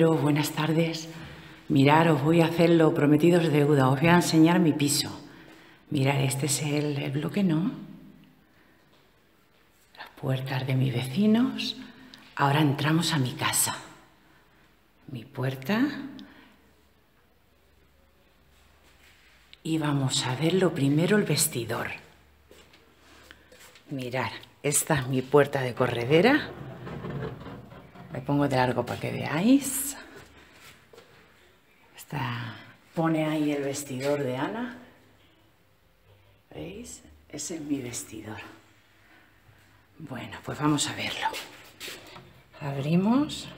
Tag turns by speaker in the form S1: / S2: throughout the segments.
S1: buenas tardes. Mirar, os voy a hacer lo prometido es deuda. Os voy a enseñar mi piso. Mirar, este es el, el bloque, ¿no? Las puertas de mis vecinos. Ahora entramos a mi casa. Mi puerta. Y vamos a ver lo primero el vestidor. Mirar, esta es mi puerta de corredera. Me pongo de largo para que veáis. Está, pone ahí el vestidor de Ana. ¿Veis? Ese es mi vestidor. Bueno, pues vamos a verlo. Abrimos.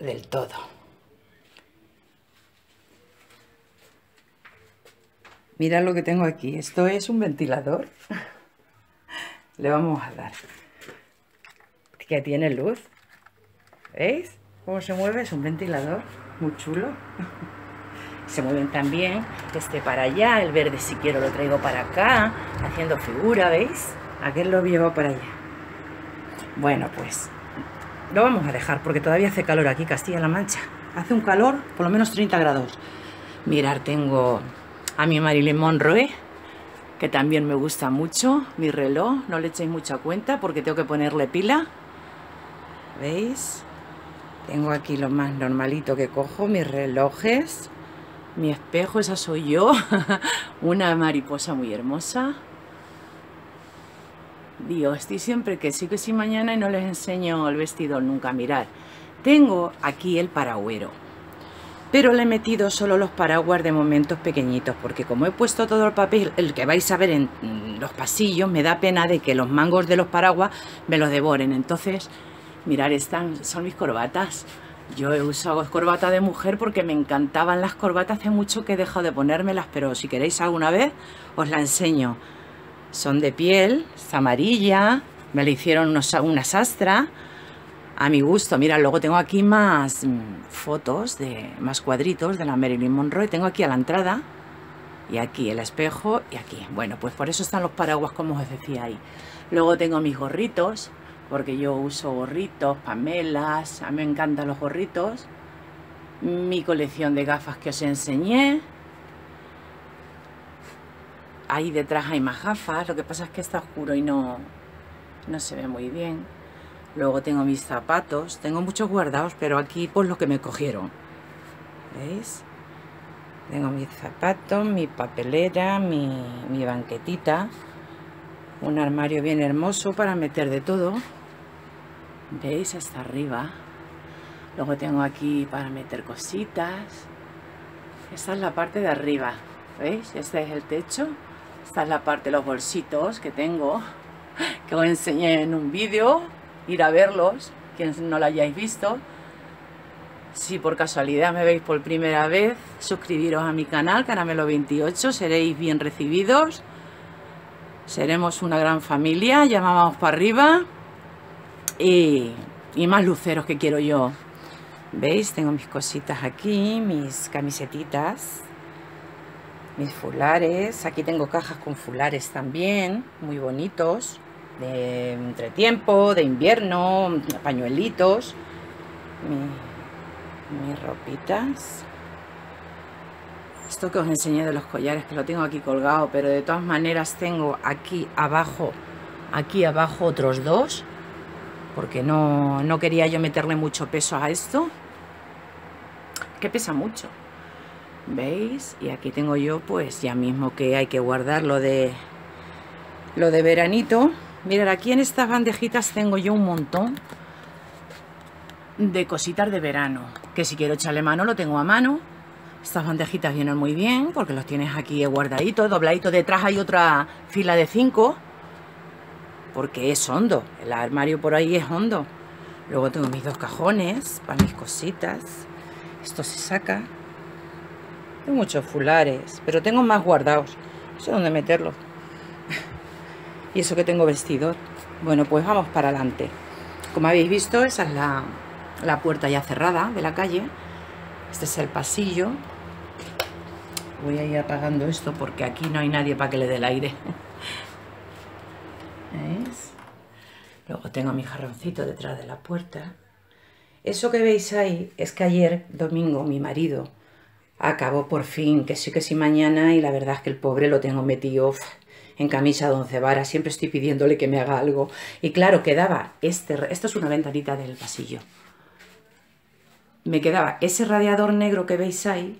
S1: Del todo. Mira lo que tengo aquí. Esto es un ventilador. Le vamos a dar. Que tiene luz. ¿Veis? Cómo se mueve. Es un ventilador. Muy chulo. Se mueven también. Este para allá. El verde si quiero lo traigo para acá. Haciendo figura, ¿veis? Aquel lo llevo para allá. Bueno, pues lo vamos a dejar porque todavía hace calor aquí, Castilla-La Mancha. Hace un calor, por lo menos 30 grados. Mirar, tengo a mi Marilyn Monroe, que también me gusta mucho, mi reloj, no le echéis mucha cuenta porque tengo que ponerle pila. ¿Veis? Tengo aquí lo más normalito que cojo, mis relojes, mi espejo, esa soy yo, una mariposa muy hermosa. Dios, estoy siempre que sí que sí mañana y no les enseño el vestido nunca, mirar. Tengo aquí el paragüero pero le he metido solo los paraguas de momentos pequeñitos, porque como he puesto todo el papel, el que vais a ver en los pasillos, me da pena de que los mangos de los paraguas me los devoren. Entonces, mirar, están, son mis corbatas. Yo he usado corbata de mujer porque me encantaban las corbatas, hace mucho que he dejado de ponérmelas, pero si queréis alguna vez, os la enseño. Son de piel, es amarilla, me la hicieron una sastra, a mi gusto. Mira, luego tengo aquí más mm, fotos, de más cuadritos de la Marilyn Monroe. Tengo aquí a la entrada y aquí el espejo y aquí. Bueno, pues por eso están los paraguas como os decía ahí. Luego tengo mis gorritos, porque yo uso gorritos, pamelas, a mí me encantan los gorritos. Mi colección de gafas que os enseñé. Ahí detrás hay más gafas, lo que pasa es que está oscuro y no, no se ve muy bien. Luego tengo mis zapatos, tengo muchos guardados, pero aquí pues lo que me cogieron. ¿Veis? Tengo mis zapatos, mi papelera, mi, mi banquetita. Un armario bien hermoso para meter de todo. ¿Veis? Hasta arriba. Luego tengo aquí para meter cositas. Esta es la parte de arriba. ¿Veis? Este es el techo. Esta es la parte de los bolsitos que tengo. Que os enseñé en un vídeo ir a verlos, quienes no lo hayáis visto. Si por casualidad me veis por primera vez, suscribiros a mi canal, Caramelo28, seréis bien recibidos. Seremos una gran familia, llamamos para arriba. Y, y más luceros que quiero yo. ¿Veis? Tengo mis cositas aquí, mis camisetitas, mis fulares. Aquí tengo cajas con fulares también, muy bonitos de entretiempo, de invierno, pañuelitos, mis ropitas. Esto que os enseñé de los collares, que lo tengo aquí colgado, pero de todas maneras tengo aquí abajo, aquí abajo otros dos, porque no, no quería yo meterle mucho peso a esto, que pesa mucho. ¿Veis? Y aquí tengo yo, pues ya mismo que hay que guardar lo de, lo de veranito, Mirad, aquí en estas bandejitas tengo yo un montón de cositas de verano. Que si quiero echarle mano, lo tengo a mano. Estas bandejitas vienen muy bien porque los tienes aquí guardaditos, dobladitos. Detrás hay otra fila de cinco porque es hondo. El armario por ahí es hondo. Luego tengo mis dos cajones para mis cositas. Esto se saca. Tengo muchos fulares, pero tengo más guardados. No sé dónde meterlos. Y eso que tengo vestidor. Bueno, pues vamos para adelante. Como habéis visto, esa es la, puerta ya cerrada de la calle. Este es el pasillo. Voy a ir apagando esto porque aquí no hay nadie para que le dé el aire. ¿Veis? Luego tengo mi jarroncito detrás de la puerta. Eso que veis ahí es que ayer, domingo, mi marido acabó por fin, que sí que sí mañana, y la verdad es que el pobre lo tengo metido en camisa de once varas, siempre estoy pidiéndole que me haga algo. Y claro, quedaba este, esto es una ventanita del pasillo. Me quedaba ese radiador negro que veis ahí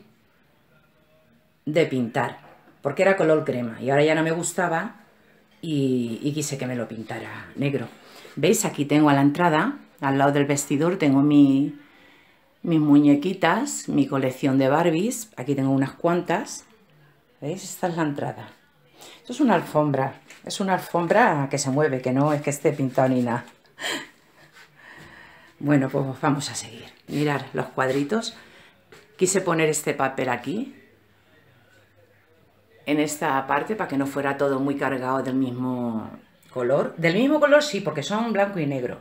S1: de pintar, porque era color crema, y ahora ya no me gustaba y, quise que me lo pintara negro. ¿Veis? Aquí tengo a la entrada, al lado del vestidor, tengo mi, mis muñequitas, mi colección de Barbies. Aquí tengo unas cuantas. ¿Veis? Esta es la entrada. Esto es una alfombra. Es una alfombra que se mueve, que no es que esté pintado ni nada. Bueno, pues vamos a seguir. Mirar los cuadritos. Quise poner este papel aquí, en esta parte, para que no fuera todo muy cargado del mismo color. Del mismo color sí, porque son blanco y negro.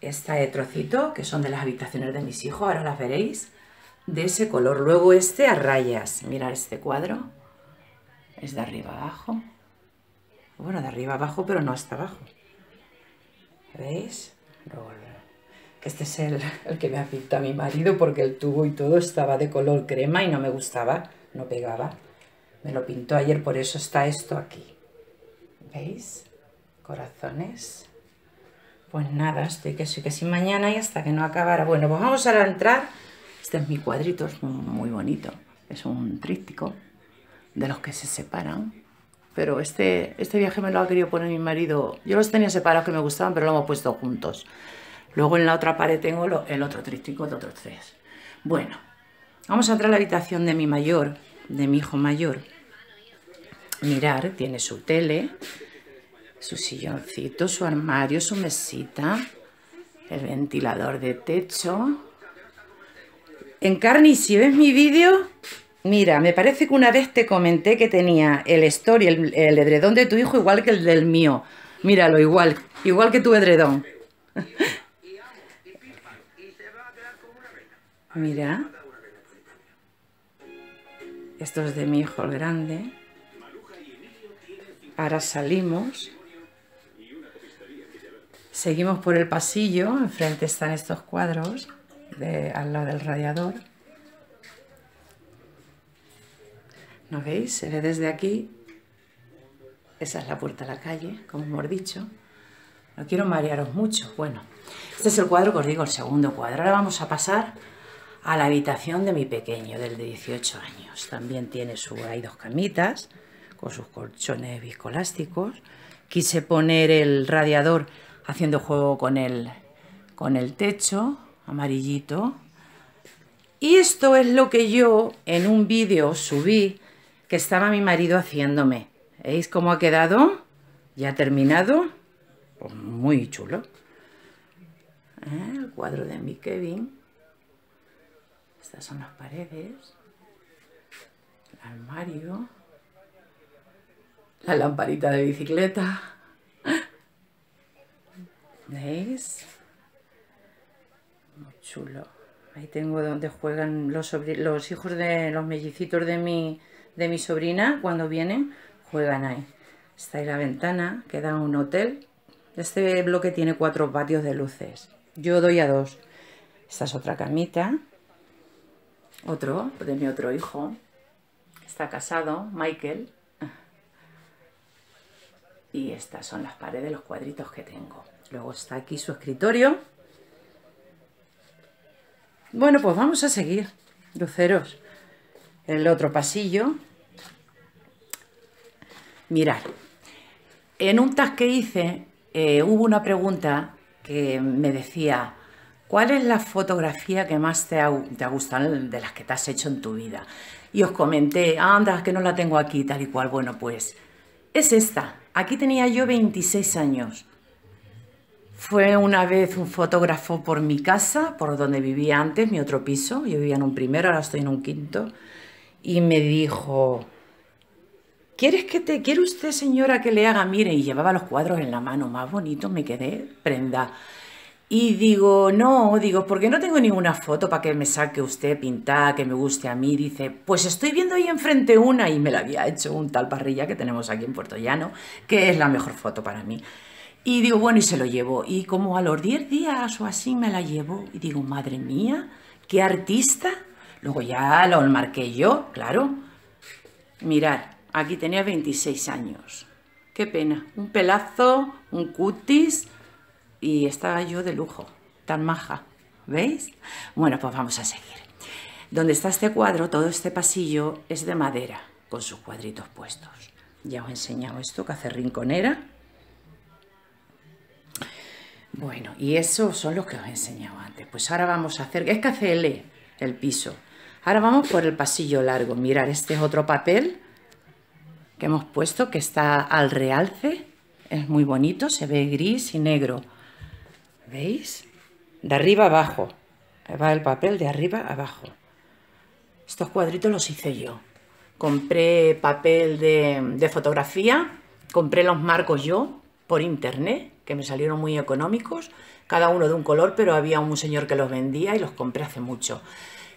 S1: Este trocito, que son de las habitaciones de mis hijos, ahora las veréis, de ese color. Luego este a rayas. Mirad este cuadro. Es de arriba abajo. Bueno, de arriba abajo, pero no hasta abajo. ¿Veis? este es el, que me ha pintado mi marido porque el tubo y todo estaba de color crema y no me gustaba, no pegaba. Me lo pintó ayer, por eso está esto aquí. ¿Veis? Corazones. Pues nada, estoy que sí que sí mañana y hasta que no acabara. Bueno, pues vamos a entrar. Este es mi cuadrito, es muy bonito. Es un tríptico de los que se separan. Pero este, este viaje me lo ha querido poner mi marido. Yo los tenía separados que me gustaban, pero lo hemos puesto juntos. Luego en la otra pared tengo el otro tríptico de otros tres. Bueno, vamos a entrar a la habitación de mi mayor, de mi hijo mayor. Mirar, tiene su tele, su silloncito, su armario, su mesita, el ventilador de techo. Encarni, si ves mi vídeo, mira, me parece que una vez te comenté que tenía el story, el, el edredón de tu hijo igual que el del mío. Míralo, igual, igual que tu edredón. Mira. Esto es de mi hijo el grande. Ahora salimos. Seguimos por el pasillo, enfrente están estos cuadros, de, al lado del radiador. ¿No veis? Se ve desde aquí. Esa es la puerta a la calle, como hemos dicho. No quiero marearos mucho. Bueno, este es el cuadro que os digo, el segundo cuadro. Ahora vamos a pasar a la habitación de mi pequeño, del de 18 años. También tiene su, hay dos camitas con sus colchones viscolásticos. Quise poner el radiador haciendo juego con el, con el techo, amarillito. Y esto es lo que yo en un vídeo subí estaba mi marido haciéndome. ¿Veis cómo ha quedado? Ya terminado. Pues muy chulo. ¿Eh? El cuadro de mi Kevin. Estas son las paredes. El armario. La lamparita de bicicleta. ¿Veis? Muy chulo. Ahí tengo donde juegan los, los hijos de los mellicitos de mi, de mi sobrina. Cuando vienen, juegan ahí. Está ahí la ventana, que da un hotel. Este bloque tiene cuatro patios de luces. Yo doy a dos. Esta es otra camita. Otro, de mi otro hijo. Está casado, Michael. Y estas son las paredes, los cuadritos que tengo. Luego está aquí su escritorio. Bueno, pues vamos a seguir, luceros. El otro pasillo. Mirad, en un tag que hice eh, hubo una pregunta que me decía, ¿cuál es la fotografía que más te ha, te ha, gustado de las que te has hecho en tu vida? Y os comenté, anda, que no la tengo aquí, tal y cual. Bueno, pues es esta. Aquí tenía yo 26 años. Fue una vez un fotógrafo por mi casa, por donde vivía antes, mi otro piso. Yo vivía en un primero, ahora estoy en un quinto. Y me dijo, ¿quieres que te, quiere usted señora que le haga? Mire, y llevaba los cuadros en la mano, más bonitos, me quedé prenda. Y digo, no, digo, porque no tengo ninguna foto para que me saque usted pintada, que me guste a mí. Dice, pues estoy viendo ahí enfrente una y me la había hecho un tal parrilla que tenemos aquí en Puerto Llano, que es la mejor foto para mí. Y digo, bueno, y se lo llevo. Y como a los 10 días o así me la llevo, y digo, madre mía, qué artista. Luego ya lo marqué yo, claro. Mirad, aquí tenía 26 años. Qué pena. Un pelazo, un cutis y estaba yo de lujo, tan maja. ¿Veis? Bueno, pues vamos a seguir. Donde está este cuadro, todo este pasillo es de madera, con sus cuadritos puestos. Ya os he enseñado esto que hace rinconera. Bueno, y esos son los que os he enseñado antes. Pues ahora vamos a hacer... Es que hace L el piso. Ahora vamos por el pasillo largo. Mirad, este es otro papel que hemos puesto que está al realce. Es muy bonito, se ve gris y negro. ¿Veis? De arriba abajo. Va el papel de arriba abajo. Estos cuadritos los hice yo. Compré papel de fotografía, compré los marcos yo por internet, que me salieron muy económicos, cada uno de un color, pero había un señor que los vendía y los compré hace mucho.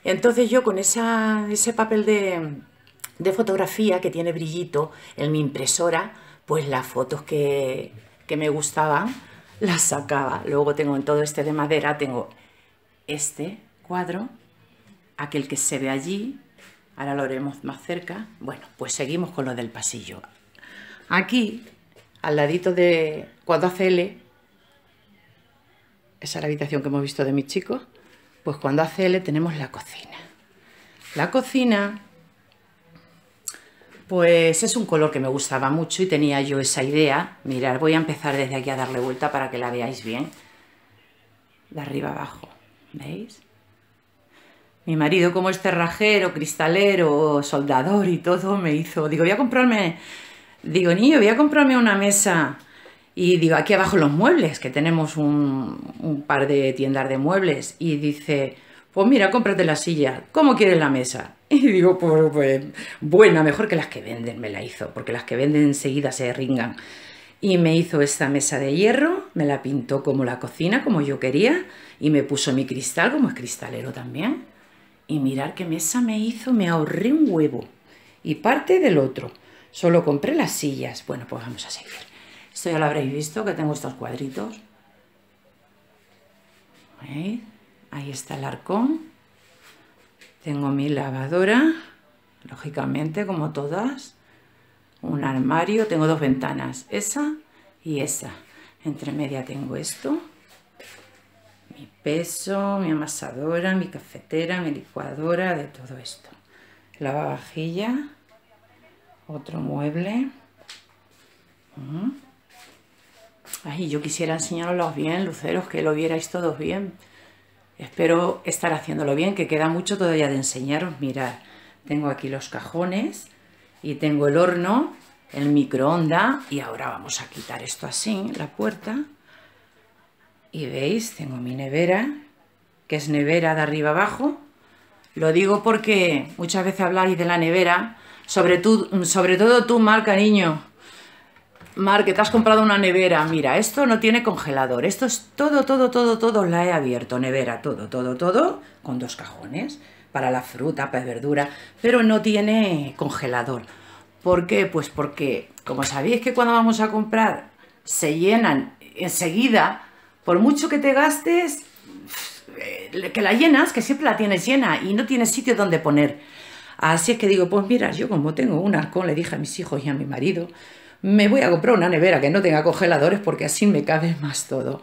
S1: Entonces yo con ese papel de, fotografía que tiene brillito en mi impresora, pues las fotos que, me gustaban las sacaba. Luego tengo en todo este de madera, tengo este cuadro, aquel que se ve allí, ahora lo haremos más cerca. Bueno, pues seguimos con lo del pasillo. Aquí, al ladito de cuando hace L, esa es la habitación que hemos visto de mis chicos, pues cuando hace L tenemos la cocina. La cocina pues es un color que me gustaba mucho y tenía yo esa idea. Mirad, voy a empezar desde aquí a darle vuelta para que la veáis bien. De arriba abajo, ¿veis? Mi marido, como es cerrajero, cristalero, soldador y todo, me hizo... Digo, voy a comprarme... Digo, niño, voy a comprarme una mesa... Y digo, aquí abajo los muebles, que tenemos un, par de tiendas de muebles. Y dice, pues mira, cómprate la silla. ¿Cómo quieres la mesa? Y digo, pues, pues, buena, mejor que las que venden, me la hizo, porque las que venden enseguida se ringan. Y me hizo esta mesa de hierro, me la pintó como la cocina, como yo quería, y me puso mi cristal, como es cristalero también. Y mirar qué mesa me hizo, me ahorré un huevo. Y parte del otro. Solo compré las sillas. Bueno, pues vamos a seguir. Esto ya lo habréis visto, que tengo estos cuadritos. Ahí está el arcón. Tengo mi lavadora, lógicamente, como todas. Un armario, tengo dos ventanas, esa y esa. Entre media tengo esto. Mi peso, mi amasadora, mi cafetera, mi licuadora, de todo esto. Lavavajilla, otro mueble. Mm. Ay, yo quisiera enseñaros bien, luceros, que lo vierais todos bien. Espero estar haciéndolo bien, que queda mucho todavía de enseñaros. Mirad, tengo aquí los cajones y tengo el horno, el microondas y ahora vamos a quitar esto así, la puerta. Y veis, tengo mi nevera, que es nevera de arriba abajo. Lo digo porque muchas veces habláis de la nevera, sobre, sobre todo tú, Mar, cariño, Mar, que te has comprado una nevera. Mira, esto no tiene congelador. Esto es todo, todo, todo, todo la he abierto. Nevera, todo, todo, todo, con dos cajones para la fruta, para verdura, pero no tiene congelador. ¿Por qué? Pues porque, como sabéis que cuando vamos a comprar se llenan enseguida, por mucho que te gastes, eh, que la llenas, que siempre la tienes llena y no tienes sitio donde poner. Así es que digo, pues mira, yo como tengo un arcón, le dije a mis hijos y a mi marido, me voy a comprar una nevera que no tenga congeladores porque así me cabe más todo.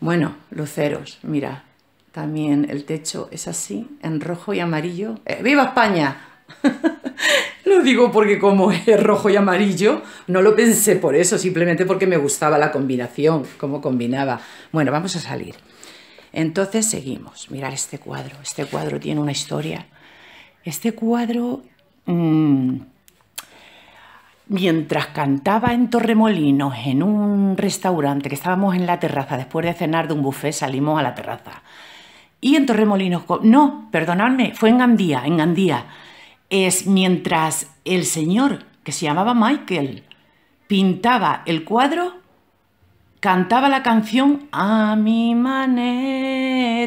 S1: Bueno, luceros, mira, también el techo es así, en rojo y amarillo. Eh, ¡Viva España! lo digo porque como es rojo y amarillo, no lo pensé por eso, simplemente porque me gustaba la combinación, cómo combinaba. Bueno, vamos a salir. Entonces seguimos. Mirar este cuadro. Este cuadro tiene una historia. Este cuadro... Mmm, mientras cantaba en Torremolinos, en un restaurante, que estábamos en la terraza, después de cenar de un buffet, salimos a la terraza. Y en Torremolinos, no, perdonadme, fue en Gandía, en Gandía. Es mientras el señor, que se llamaba Michael, pintaba el cuadro, cantaba la canción a mi manera.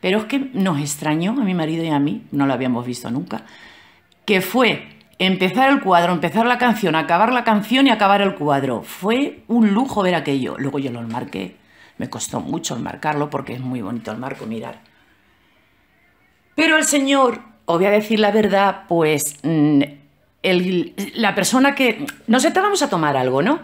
S1: Pero es que nos extrañó a mi marido y a mí, no lo habíamos visto nunca, que fue empezar el cuadro, empezar la canción, acabar la canción y acabar el cuadro. Fue un lujo ver aquello. Luego yo lo marqué. Me costó mucho el marcarlo porque es muy bonito el marco, mirar. Pero el señor, os voy a decir la verdad, pues mm, la persona que... Nos estábamos a tomar algo, ¿no?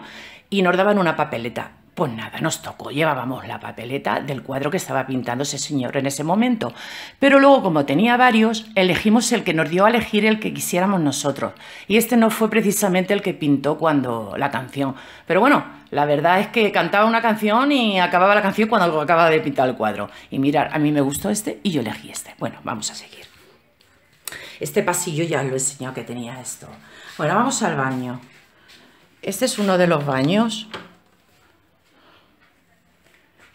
S1: Y nos daban una papeleta. Pues nada, nos tocó, llevábamos la papeleta del cuadro que estaba pintando ese señor en ese momento. Pero luego, como tenía varios, elegimos el que nos dio a elegir el que quisiéramos nosotros. Y este no fue precisamente el que pintó cuando la canción. Pero bueno, la verdad es que cantaba una canción y acababa la canción cuando acababa de pintar el cuadro. Y mirar, a mí me gustó este y yo elegí este. Bueno, vamos a seguir. Este pasillo ya lo he enseñado que tenía esto. Bueno, vamos al baño. Este es uno de los baños.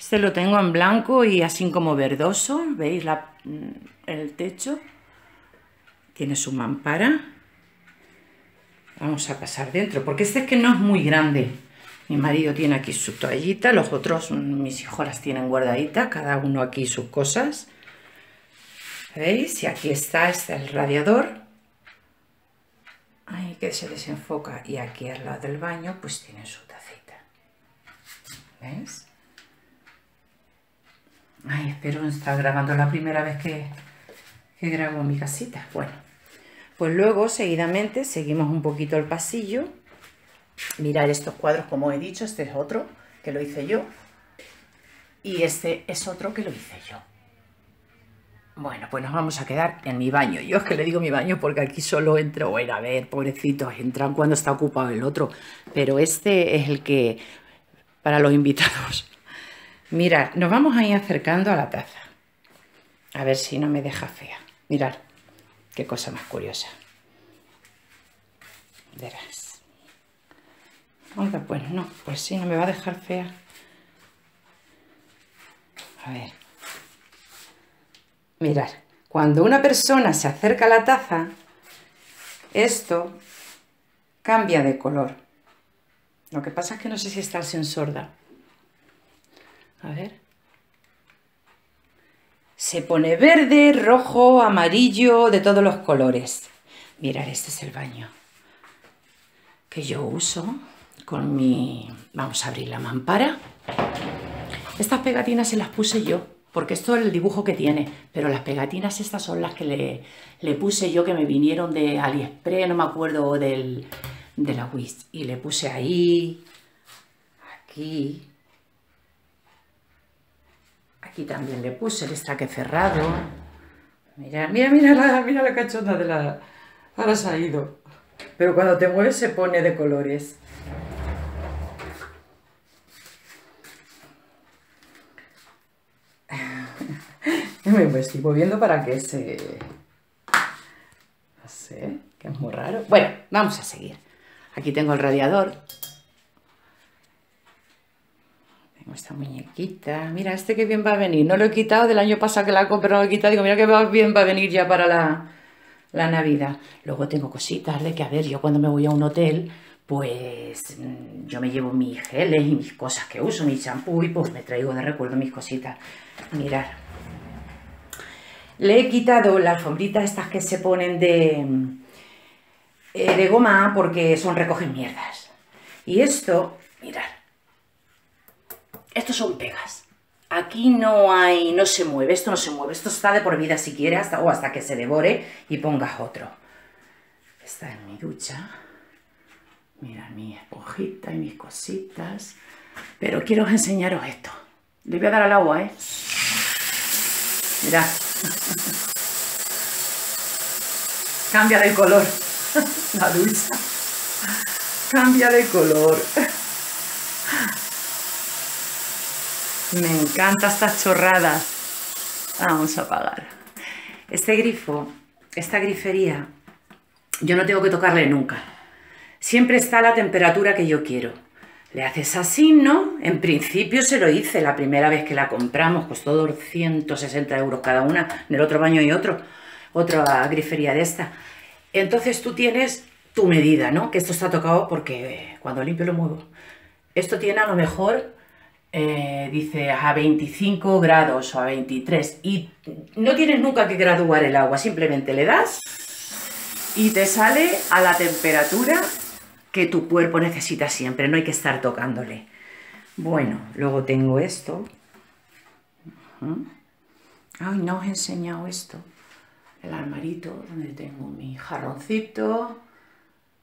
S1: Este lo tengo en blanco y así como verdoso. ¿Veis mm, el techo? Tiene su mampara. Vamos a pasar dentro, porque este es que no es muy grande. Mi marido tiene aquí su toallita, los otros, mm, mis hijos las tienen guardaditas, cada uno aquí sus cosas. ¿Veis? Y aquí está, este el radiador. Ahí que se desenfoca. Y aquí al lado del baño, pues tiene su tacita. ¿Veis? Ay, espero estar grabando la primera vez que, que grabo mi casita. Bueno, pues luego seguidamente seguimos un poquito el pasillo. Mirar estos cuadros, como he dicho, este es otro que lo hice yo. Y este es otro que lo hice yo. Bueno, pues nos vamos a quedar en mi baño. Yo es que le digo mi baño porque aquí solo entro, bueno, a ver, pobrecitos, entran cuando está ocupado el otro. Pero este es el que, para los invitados, Mirad, nos vamos a ir acercando a la taza. A ver si no me deja fea. Mirad, qué cosa más curiosa. Verás. Oiga, pues no, pues sí, no me va a dejar fea. A ver. Mirad, cuando una persona se acerca a la taza, esto cambia de color. Lo que pasa es que no sé si está el sensor da. A ver. Se pone verde, rojo, amarillo, de todos los colores. Mirad, este es el baño que yo uso con mi... Vamos a abrir la mampara. Estas pegatinas se las puse yo, porque esto es el dibujo que tiene, pero las pegatinas estas son las que le, le puse yo, que me vinieron de AliExpress, no me acuerdo del, de la Wish. Y le puse ahí, aquí, Aquí también le puse el estaque cerrado. Mira, mira, mira la, mira la cachonda de la... Ahora se ha ido. Pero cuando te mueves se pone de colores. Me estoy moviendo para que se... No sé, que es muy raro. Bueno, vamos a seguir. Aquí tengo el radiador. Esta muñequita. Mira, este que bien va a venir. No lo he quitado del año pasado que la compré, no lo he quitado. Digo, mira que bien va a venir ya para la, la Navidad. Luego tengo cositas de que, a ver, yo cuando me voy a un hotel, pues mm, yo me llevo mis geles y mis cosas que uso, mi champú y pues me traigo de recuerdo mis cositas. Mirad. Le he quitado las alfombritas estas que se ponen de, eh, de goma porque son recogen mierdas. Y esto, mirad, estos son pegas. Aquí no hay, no se mueve, esto no se mueve, esto está de por vida si quieres, hasta, o hasta que se devore y pongas otro. Está en mi ducha. Mira mi esponjita y mis cositas. Pero quiero enseñaros esto. Le voy a dar al agua, ¿eh? Mirad. Cambia de color. La ducha. Cambia de color. Me encantan estas chorradas. Vamos a apagar. Este grifo, esta grifería, yo no tengo que tocarle nunca. Siempre está a la temperatura que yo quiero. Le haces así, ¿no? En principio se lo hice la primera vez que la compramos, costó 260 euros cada una, en el otro baño y otro, otra grifería de esta. Entonces tú tienes tu medida, ¿no? Que esto está tocado porque cuando limpio lo muevo. Esto tiene a lo mejor eh, dice a 25 grados o a 23 y no tienes nunca que graduar el agua, simplemente le das y te sale a la temperatura que tu cuerpo necesita siempre, no hay que estar tocándole. Bueno, luego tengo esto. Ay, no os he enseñado esto. El armarito donde tengo mi jarroncito,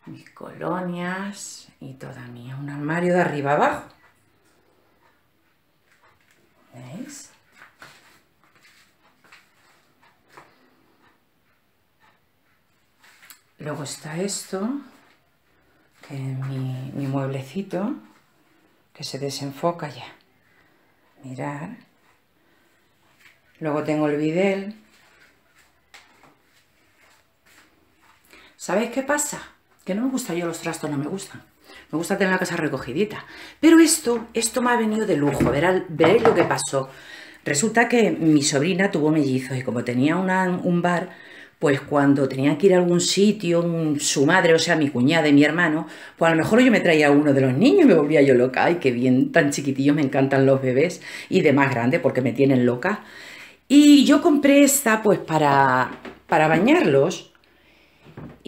S1: mis colonias y toda mía. Un armario de arriba abajo. ¿Veis? Luego está esto, que es mi, mi mueblecito, que se desenfoca ya. Mirar. Luego tengo el bidel. ¿Sabéis qué pasa? Que no me gusta yo los trastos, no me gustan. Me gusta tener la casa recogidita. Pero esto, esto me ha venido de lujo. veréis lo que pasó. Resulta que mi sobrina tuvo mellizos y como tenía un bar, pues cuando tenía que ir a algún sitio, su madre, o sea, mi cuñada y mi hermano, pues a lo mejor yo me traía uno de los niños y me volvía yo loca. Ay, qué bien, tan chiquitillos me encantan los bebés y de más grande porque me tienen loca. Y yo compré esta pues para, para bañarlos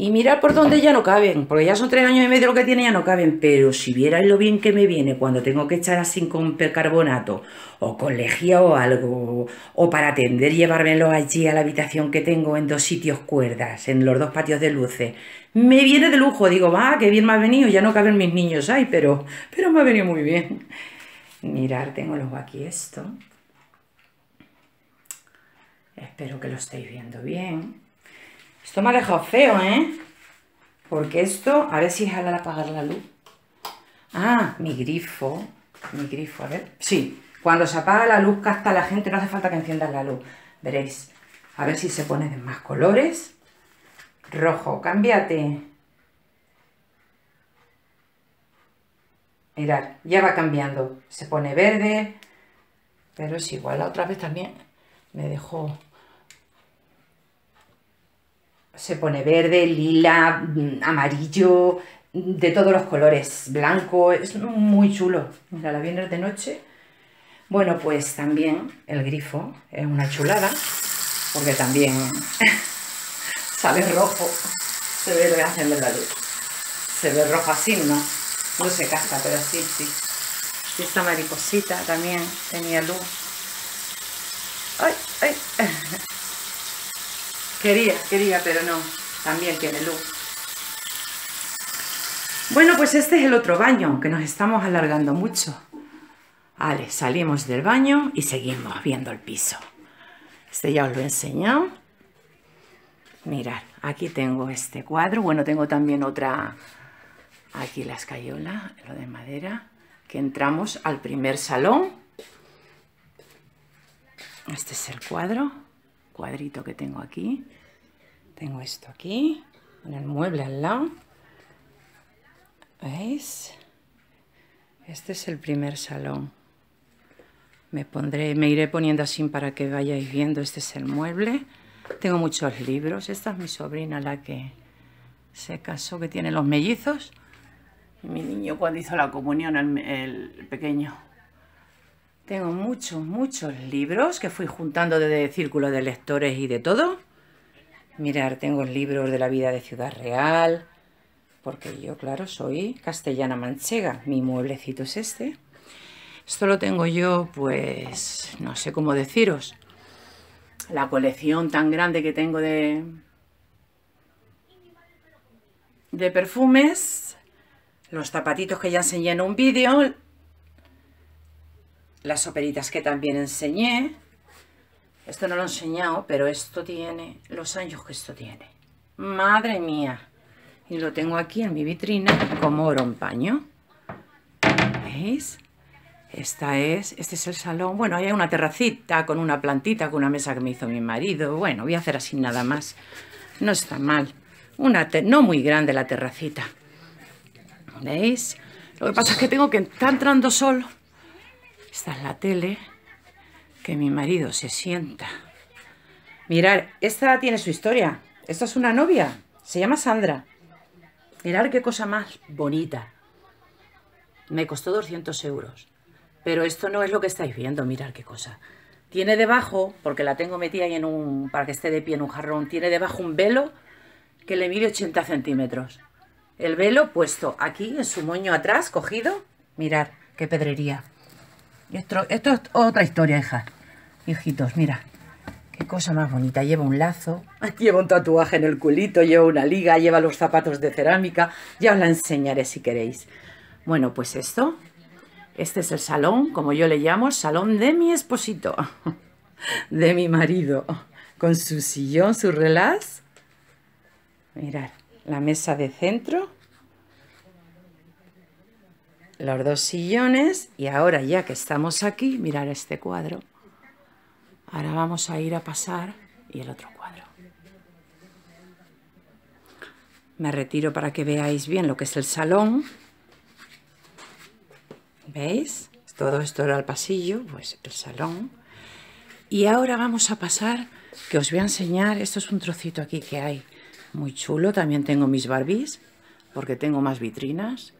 S1: y mirar por dónde ya no caben, porque ya son tres años y medio lo que tiene, ya no caben. Pero si vierais lo bien que me viene cuando tengo que echar así con percarbonato, o con lejía o algo, o para atender llevármelo allí a la habitación que tengo en dos sitios cuerdas, en los dos patios de luces, me viene de lujo. Digo, va, qué bien me ha venido, ya no caben mis niños ahí, pero, pero me ha venido muy bien. Mirar, tengo luego aquí esto. Espero que lo estéis viendo bien. Esto me ha dejado feo, ¿eh? Porque esto, a ver si es al apagar la luz. Ah, mi grifo. Mi grifo, a ver. Sí, cuando se apaga la luz capta la gente, no hace falta que enciendas la luz. Veréis. A ver si se pone de más colores. Rojo, cámbiate. Mirad, ya va cambiando. Se pone verde. Pero es igual, la otra vez también me dejó se pone verde, lila, mm, amarillo, de todos los colores, blanco, es muy chulo. Mira, la vienes de noche. Bueno, pues también el grifo es una chulada, porque también sale rojo, se ve de la luz. Se ve rojo así, ¿no? No se casca, pero sí, sí. Y esta mariposita también tenía luz. ¡Ay, ay! Quería, quería, pero no. También tiene luz. Bueno, pues este es el otro baño, que nos estamos alargando mucho. Vale, salimos del baño y seguimos viendo el piso. Este ya os lo he enseñado. Mirad, aquí tengo este cuadro. Bueno, tengo también otra... Aquí la escayola, lo de madera. Que entramos al primer salón. Este es el cuadro cuadrito que tengo aquí. Tengo esto aquí, en el mueble al lado. ¿Veis? Este es el primer salón. Me pondré, me iré poniendo así para que vayáis viendo. Este es el mueble. Tengo muchos libros. Esta es mi sobrina, la que se casó, que tiene los mellizos. Mi niño cuando hizo la comunión, el pequeño. Tengo muchos, muchos libros que fui juntando desde círculo de lectores y de todo. Mirar, tengo libros de la vida de Ciudad Real, porque yo, claro, soy castellana manchega. Mi mueblecito es este. Esto lo tengo yo, pues, no sé cómo deciros. La colección tan grande que tengo de, de perfumes, los zapatitos que ya enseñé en un vídeo, las operitas que también enseñé. Esto no lo he enseñado, pero esto tiene los años que esto tiene. Madre mía. Y lo tengo aquí en mi vitrina como oro en paño. ¿Veis? Esta es, este es el salón. Bueno, hay una terracita con una plantita, con una mesa que me hizo mi marido. Bueno, voy a hacer así nada más. No está mal. Una no muy grande la terracita. ¿Veis? Lo que pasa es que tengo que estar entrando solo esta es la tele, que mi marido se sienta. Mirad, esta tiene su historia. Esta es una novia, se llama Sandra. Mirad qué cosa más bonita. Me costó 200 euros. Pero esto no es lo que estáis viendo, mirad qué cosa. Tiene debajo, porque la tengo metida ahí en un, para que esté de pie en un jarrón, tiene debajo un velo que le mide 80 centímetros. El velo puesto aquí, en su moño atrás, cogido. Mirad, qué pedrería. Esto, es otra historia, hija. Hijitos, mira. Qué cosa más bonita. Lleva un lazo, lleva un tatuaje en el culito, lleva una liga, lleva los zapatos de cerámica. Ya os la enseñaré si queréis. Bueno, pues esto. Este es el salón, como yo le llamo, salón de mi esposito. De mi marido. Con su sillón, su relax. Mirad, la mesa de centro. Los dos sillones. Y ahora ya que estamos aquí, mirar este cuadro. Ahora vamos a ir a pasar y el otro cuadro. Me retiro para que veáis bien lo que es el salón. ¿Veis? Todo esto era el pasillo, pues el salón. Y ahora vamos a pasar, que os voy a enseñar, esto es un trocito aquí que hay muy chulo. También tengo mis Barbies, porque tengo más vitrinas.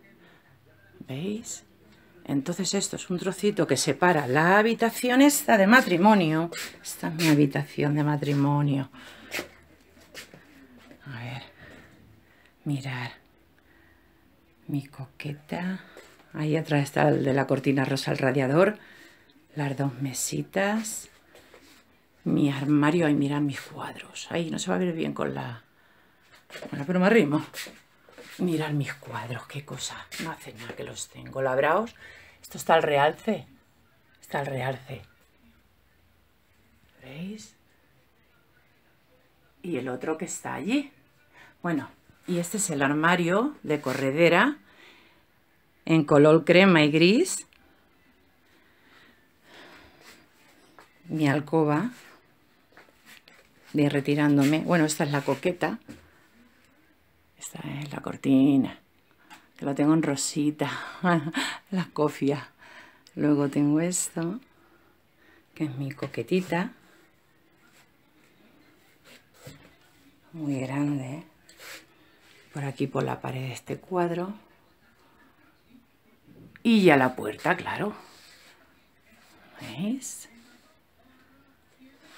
S1: Entonces esto es un trocito que separa la habitación esta de matrimonio. Esta es mi habitación de matrimonio. A ver, mirar. Mi coqueta. Ahí atrás está el de la cortina rosa, el radiador. Las dos mesitas. Mi armario. Ahí mirar mis cuadros. Ahí no se va a ver bien con la... Bueno, pero me arrimo. Mirad mis cuadros, qué cosa. No hace nada que los tengo. Labraos. Esto está al realce. Está al realce. ¿Veis? Y el otro que está allí. Bueno, y este es el armario de corredera en color crema y gris. Mi alcoba de retirándome. Bueno, esta es la coqueta. Esta es la cortina, que lo tengo en rosita, la cofia. Luego tengo esto, que es mi coquetita. Muy grande. Por aquí por la pared de este cuadro. Y ya la puerta, claro. ¿Veis?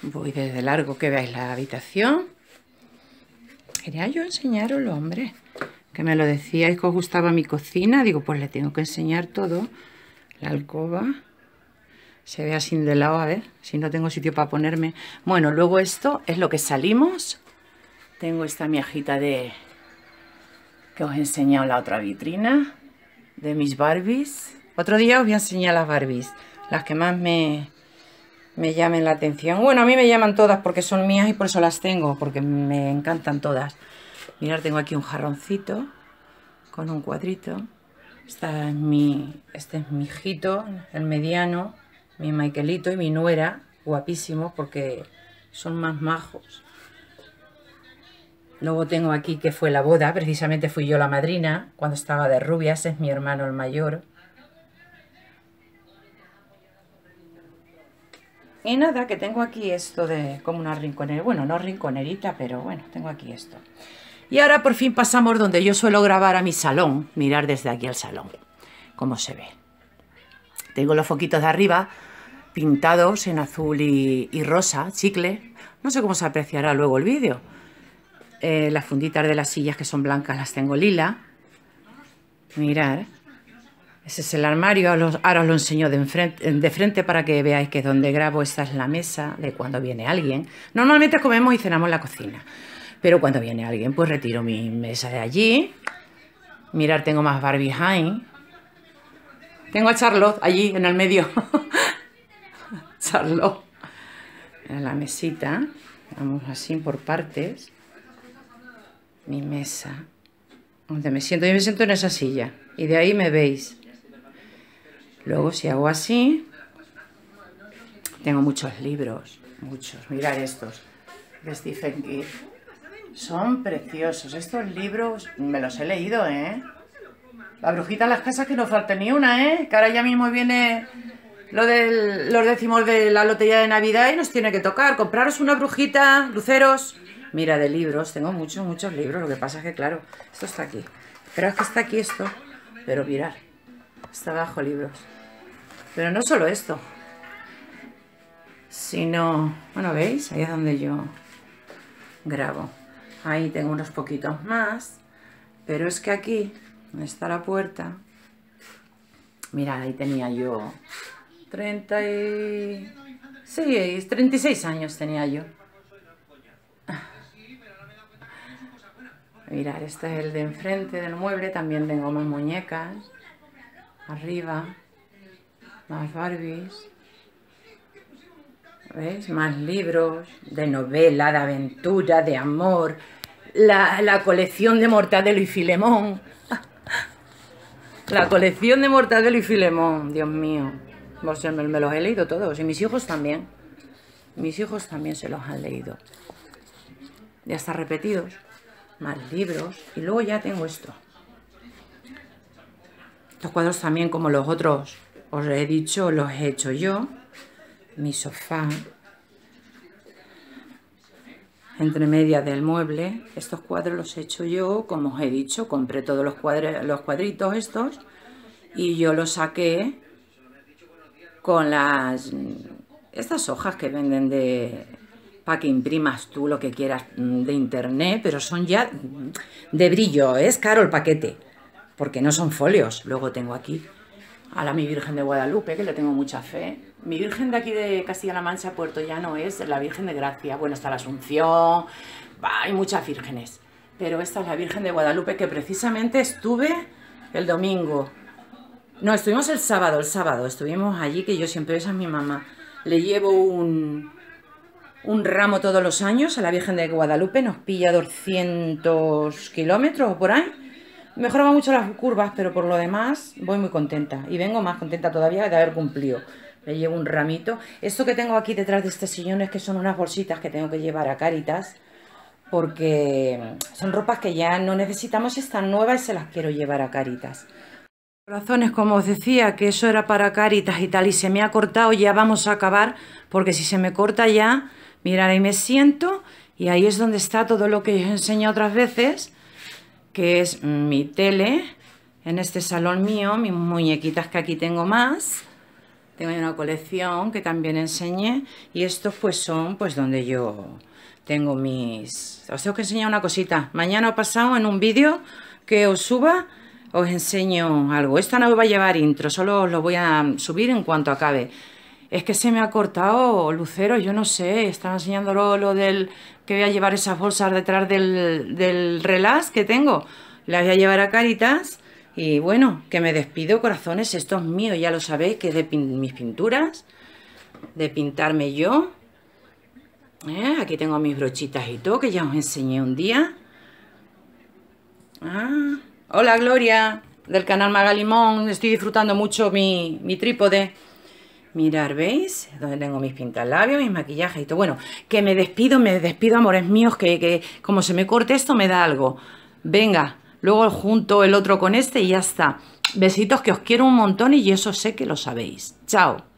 S1: Voy desde largo que veáis la habitación. Quería yo enseñaroslo, hombre. Que me lo decíais que os gustaba mi cocina. Digo, pues le tengo que enseñar todo. La alcoba. Se ve así de lado, a ver. Si no tengo sitio para ponerme. Bueno, luego esto es lo que salimos. Tengo esta miajita de... Que os he enseñado en la otra vitrina. De mis Barbies. Otro día os voy a enseñar las Barbies. Las que más me, me llamen la atención. Bueno, a mí me llaman todas porque son mías y por eso las tengo, porque me encantan todas. Mirad, tengo aquí un jarroncito con un cuadrito. Esta es mi, este es mi hijito, el mediano, mi Michaelito y mi nuera, guapísimos porque son más majos. Luego tengo aquí que fue la boda, precisamente fui yo la madrina cuando estaba de rubias, es mi hermano el mayor. Y nada, que tengo aquí esto de como una rinconera. Bueno, no rinconerita, pero bueno, tengo aquí esto. Y ahora por fin pasamos donde yo suelo grabar a mi salón. Mirar desde aquí al salón. Cómo se ve. Tengo los foquitos de arriba pintados en azul y, rosa, chicle. No sé cómo se apreciará luego el vídeo. Eh, las funditas de las sillas que son blancas las tengo lila. Mirar. Ese es el armario, ahora os lo enseño de de frente para que veáis que donde grabo esta es la mesa de cuando viene alguien. Normalmente comemos y cenamos en la cocina, pero cuando viene alguien pues retiro mi mesa de allí. Mirar, tengo más Barbie ahí. Tengo a Charlotte allí en el medio. Charlotte. En la mesita. Vamos así por partes. Mi mesa. Donde me siento, yo me siento en esa silla. Y de ahí me veis. Luego si hago así, tengo muchos libros, muchos. Mirad estos de Stephen King. Son preciosos. Estos libros me los he leído, ¿eh? La brujita en las casas que no falta ni una, ¿eh? Que ahora ya mismo viene lo de los décimos de la lotería de Navidad y nos tiene que tocar. Compraros una brujita, luceros. Mira, de libros. Tengo muchos, muchos libros. Lo que pasa es que, claro, esto está aquí. Pero que está aquí esto. Pero mirad. Está abajo libros. Pero no solo esto, sino, bueno, ¿veis? Ahí es donde yo grabo. Ahí tengo unos poquitos más. Pero es que aquí, está la puerta, mira, ahí tenía yo 36, 36 años tenía yo. Mirad, este es el de enfrente del mueble, también tengo más muñecas. Arriba, más Barbies. ¿Ves? Más libros de novela, de aventura, de amor. La, colección de Mortadelo y Filemón. La colección de Mortadelo y Filemón, Dios mío. Pues me, me los he leído todos. Y mis hijos también. Mis hijos también se los han leído. Ya está repetidos. Más libros. Y luego ya tengo esto. Estos cuadros también, como los otros, os he dicho, los he hecho yo. Mi sofá, entre medias del mueble. Estos cuadros los he hecho yo, como os he dicho, compré todos los, los cuadritos estos. Y yo los saqué con las estas hojas que venden de para que imprimas tú lo que quieras de internet, pero son ya de brillo, es caro el paquete, porque no son folios. Luego tengo aquí a la mi Virgen de Guadalupe, que le tengo mucha fe. Mi Virgen de aquí de Castilla-La Mancha, Puerto Llano, es la Virgen de Gracia. Bueno, está la Asunción, hay muchas vírgenes. Pero esta es la Virgen de Guadalupe, que precisamente estuve el domingo. No, estuvimos el sábado, el sábado. Estuvimos allí, que yo siempre, esa es mi mamá. Le llevo un, un ramo todos los años a la Virgen de Guadalupe. Nos pilla 200 kilómetros o por ahí Mejoraba mucho las curvas, pero por lo demás voy muy contenta. Y vengo más contenta todavía de haber cumplido. Le llevo un ramito. Esto que tengo aquí detrás de este sillón es que son unas bolsitas que tengo que llevar a Caritas. Porque son ropas que ya no necesitamos, están nuevas y se las quiero llevar a Caritas. Razones, como os decía, que eso era para Caritas y tal, y se me ha cortado, ya vamos a acabar, porque si se me corta ya, mirar ahí me siento, y ahí es donde está todo lo que os he enseñado otras veces, que es mi tele, en este salón mío, mis muñequitas que aquí tengo más. Tengo una colección que también enseñé y estos pues son pues donde yo tengo mis... Os tengo que enseñar una cosita. Mañana o pasado en un vídeo que os suba os enseño algo. Esto no va a llevar intro, solo os lo voy a subir en cuanto acabe. Es que se me ha cortado, Lucero, yo no sé, estaba enseñando lo del que voy a llevar esas bolsas detrás del, del relax que tengo. Las voy a llevar a Caritas y bueno, que me despido, corazones, esto es mío, ya lo sabéis, que es de mis pinturas, de pintarme yo. Eh, aquí tengo mis brochitas y todo, que ya os enseñé un día. Ah, hola Gloria, del canal Magalimón, estoy disfrutando mucho mi, mi trípode. Mirar, ¿veis? Donde tengo mis pintalabios, mis maquillajes y todo. Bueno, que me despido, me despido, amores míos, que, que como se me corte esto me da algo. Venga, luego junto el otro con este y ya está. Besitos que os quiero un montón y eso sé que lo sabéis. Chao.